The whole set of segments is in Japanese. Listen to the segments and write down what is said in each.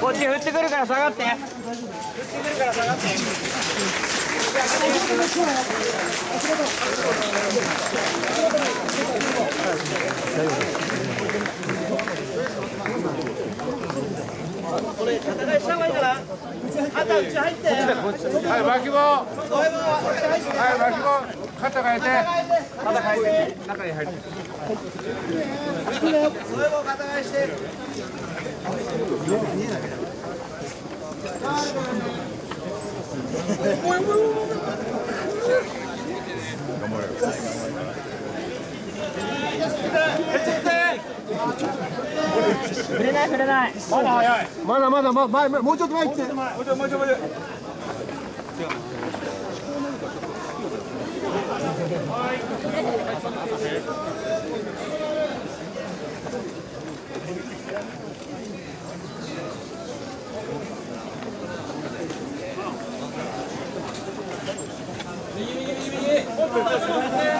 こっち振ってくるから下がって。振ってくるから下がって大丈夫です。肩内入って。はい脇もはい肩えて。肩えて。中に入る。肩えして頑張れ。触れない触れないまだ早いまだまだま前もうちょっと前行ってもうちょっと前右右右右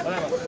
Gracias.